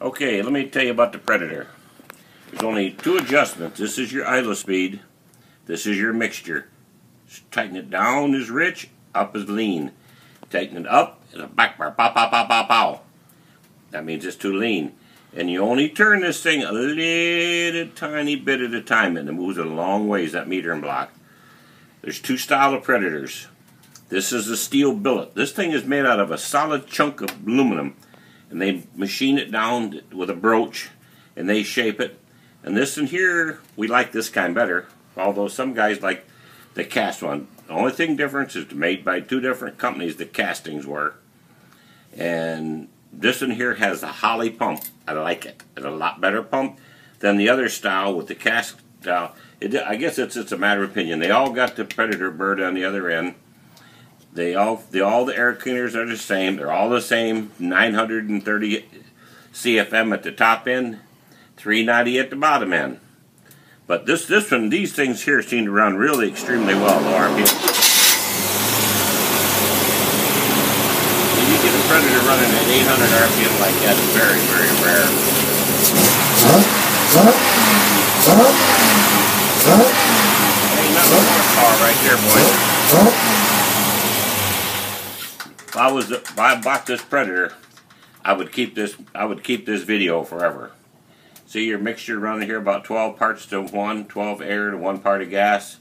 Okay, let me tell you about the Predator. There's only two adjustments. This is your idle speed. This is your mixture. Tighten it down is rich, up is lean. Tighten it up, it's a back bar, pow, pow, pow, pow, pow. That means it's too lean. And you only turn this thing a little tiny bit at a time and it moves a long ways, that metering block. There's two style of Predators. This is a steel billet. This thing is made out of a solid chunk of aluminum and they machine it down with a broach and they shape it. And this in here, we like this kind better, although some guys like the cast one. The only thing difference is made by two different companies, the castings were. And this one here has a Holley pump. I like it. It's a lot better pump than the other style with the cast style. It, I guess it's, it's a matter of opinion. They all got the Predator bird on the other end. They all, the, all the air cleaners are the same. They're all the same 930 CFM at the top end, 390 at the bottom end. But this this one, these things here seem to run really extremely well, low RPM. You get a Predator running at 800 RPM like that, it's very, very rare. Ain't nothing horsepower right there, boys. If I was if I bought this Predator, I would keep this I would keep this video forever. See your mixture running here about 12 parts to one, 12 air to one part of gas.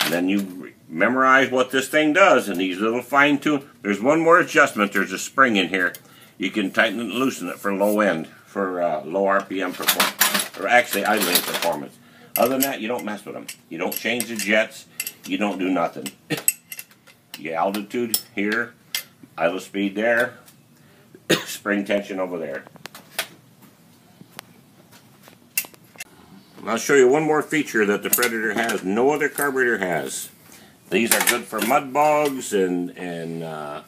And then you memorize what this thing does and these little fine tune. There's one more adjustment. There's a spring in here. You can tighten and loosen it for low end, for uh, low RPM performance, or actually idling performance. Other than that, you don't mess with them. You don't change the jets. You don't do nothing. your altitude here, idle speed there, spring tension over there. I'll show you one more feature that the Predator has, no other carburetor has. These are good for mud bogs and, and uh,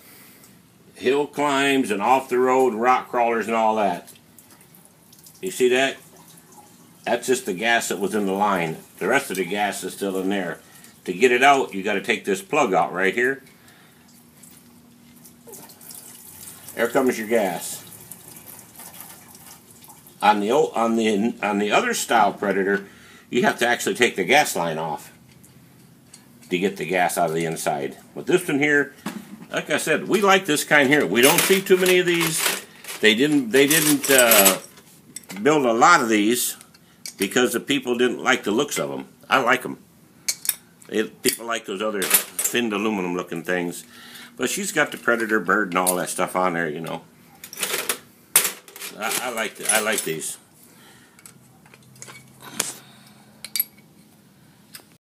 hill climbs and off the road rock crawlers and all that. You see that? That's just the gas that was in the line. The rest of the gas is still in there. To get it out, you got to take this plug out right here. There comes your gas. On the old, on the on the other style Predator, you have to actually take the gas line off to get the gas out of the inside. But this one here, like I said, we like this kind here. We don't see too many of these. They didn't they didn't uh, build a lot of these because the people didn't like the looks of them. I like them. It, people like those other thin aluminum looking things. But she's got the predator bird and all that stuff on there, you know. I, I like the, I like these.